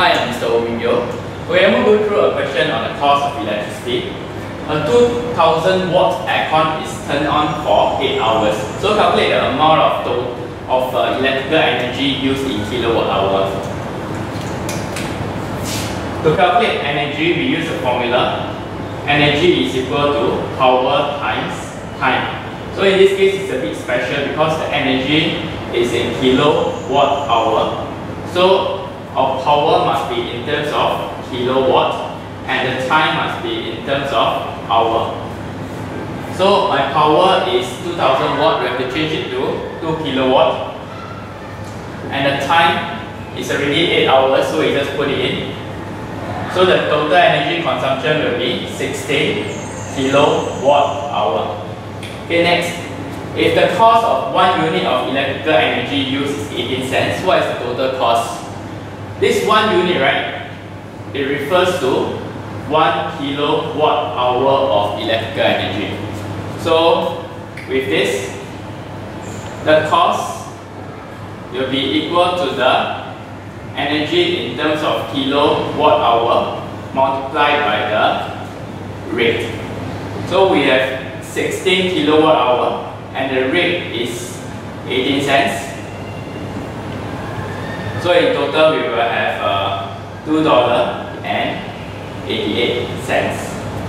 Hi, I'm Mr. Ovidio. Okay, I'm going to go through a question on the cost of electricity. A 2000 watt aircon is turned on for 8 hours. So calculate the amount of, to of uh, electrical energy used in kilowatt hour. To calculate energy, we use a formula. Energy is equal to power times time. So in this case, it's a bit special because the energy is in kilowatt hour. So our power must be in terms of kilowatt and the time must be in terms of hour. So my power is 2000 watt, we have to change it to 2 kilowatt. And the time is already 8 hours, so we just put it in. So the total energy consumption will be 16 kilowatt hour. Okay, next. If the cost of one unit of electrical energy used is 18 cents, what is the total cost? This one unit, right, it refers to one kilowatt hour of electrical energy. So, with this, the cost will be equal to the energy in terms of kilowatt hour multiplied by the rate. So we have 16 kilowatt hour and the rate is 18 cents. So in total we will have uh, $2.88.